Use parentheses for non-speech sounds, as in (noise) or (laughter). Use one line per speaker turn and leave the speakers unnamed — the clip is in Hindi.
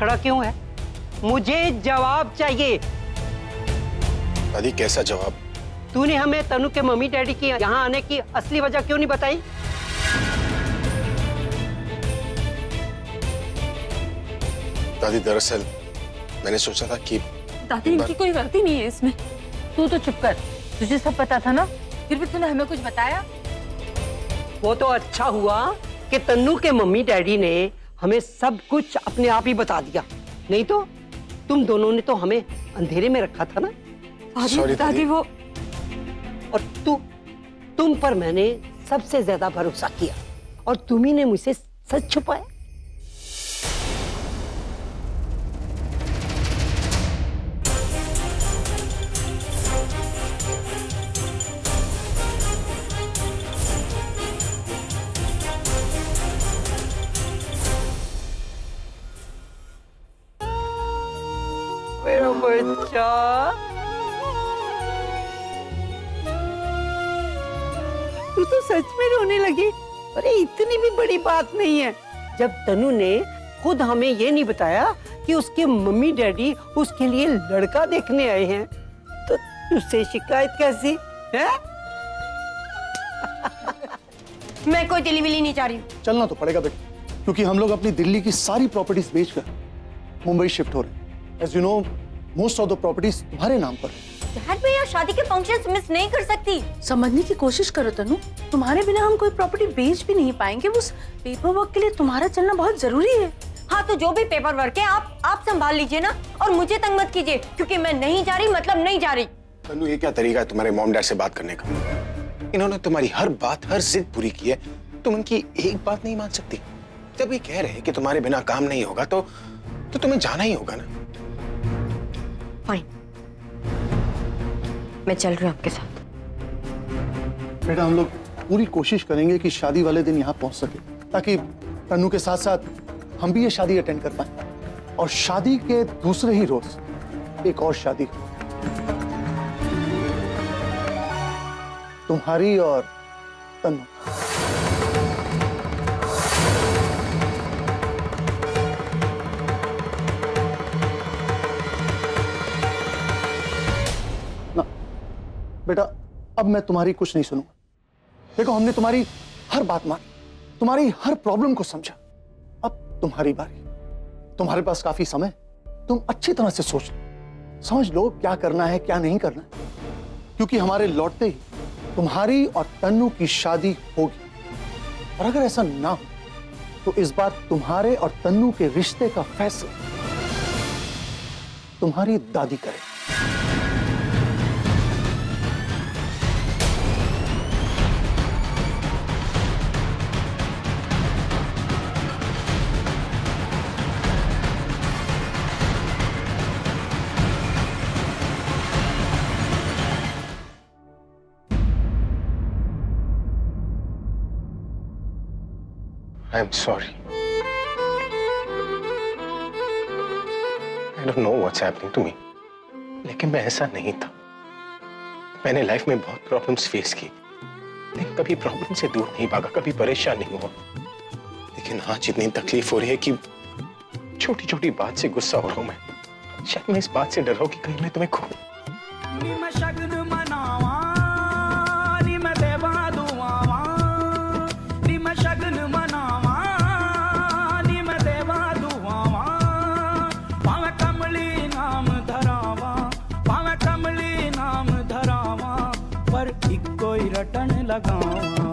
खड़ा क्यों है? मुझे जवाब चाहिए।
दादी कैसा जवाब?
तूने हमें तनु के मम्मी डैडी की यहाँ आने की असली वजह क्यों नहीं बताई?
दादी दरअसल मैंने सोचा था कि
दादी इनकी कोई गलती नहीं है इसमें।
तू तो चुप कर। तुझे सब पता था ना? फिर भी तूने हमें कुछ बताया?
वो तो अच्छा हुआ कि तन्नू के मम्मी डैडी ने हमें सब कुछ अपने आप ही बता दिया। नहीं तो तुम दोनों ने तो हमें अंधेरे में रखा था ना?
दादी दादी
दादी।
वो।
और तू तुम पर मैंने सबसे ज़्यादा भरोसा किया। और तुम्ही ने मुझसे सच छुपाया। बच्चा तू तो सच में रोने लगी। अरे इतनी भी बड़ी बात नहीं है। जब तनु ने खुद हमें ये नहीं बताया कि उसके मम्मी डैडी उसके लिए लड़का देखने आए हैं तो तुझसे शिकायत कैसी है? (laughs)
मैं कोई दिल्ली विली नहीं जा रही हूँ।
चलना तो पड़ेगा बेटा क्योंकि हम लोग अपनी दिल्ली की सारी प्रॉपर्टीज़ बेचकर मुंबई शिफ्ट हो रहे हैं। As you know most of the properties तुम्हारे नाम पर
डैड मैं यहाँ शादी के फ़ंक्शंस मिस नहीं कर सकती।
समझने की कोशिश करो तनु। तुम्हारे बिना हम कोई प्रॉपर्टी बेच भी नहीं पाएँगे। उस पेपर वर्क के लिए तुम्हारा चलना बहुत ज़रूरी है।
हाँ तो जो भी पेपर वर्क है आप आप संभाल लीजिए ना और मुझे तंग मत कीजिए क्योंकि मैं नहीं जा रही मतलब नहीं जा रही।
तनु ये क्या तरीका है तुम्हारे मॉम डैड से बात करने का? इन्होंने तुम्हारी हर बात हर जिद पूरी की है। तुम उनकी एक बात नहीं मान सकती। जब ये कह रहे हैं कि तुम्हारे बिना काम नहीं होगा तो तो तुम्हें जाना ही होगा ना।
फाइन मैं चल रही हूँ आपके साथ।
बेटा हम लोग पूरी कोशिश करेंगे कि शादी वाले दिन यहाँ पहुँच सके, ताकि तन्नू के साथ साथ हम भी ये शादी अटेंड कर पाए। और शादी के दूसरे ही रोज एक और शादी। तुम्हारी और तन्नू। बेटा, अब मैं तुम्हारी कुछ नहीं सुनूँगा। देखो, हमने तुम्हारी हर बात मानी, तुम्हारी हर प्रॉब्लम को समझा। अब तुम्हारी बारी। तुम्हारे पास काफ़ी समय तुम अच्छी तरह से सोच लो। समझ लो क्या करना है, क्या नहीं करना है। क्योंकि हमारे लौटते ही तुम्हारी और तन्नू की शादी होगी। और अगर ऐसा ना हो तो इस बार तुम्हारे और तन्नू के रिश्ते का फैसला तुम्हारी दादी करे
I am sorry I don't know what's happening to लेकिन मैं ऐसा नहीं था। मैंने लाइफ में बहुत प्रॉब्लम्स फेस की लेकिन कभी प्रॉब्लम से दूर नहीं भागा, कभी परेशान नहीं हुआ। लेकिन आज इतनी तकलीफ़ हो रही है कि छोटी छोटी बात से गुस्सा हो रहा हूँ मैं। शायद मैं इस बात से डर रहा हूँ कि कहीं मैं तुम्हें खो
रटन लगावा